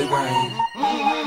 let rain.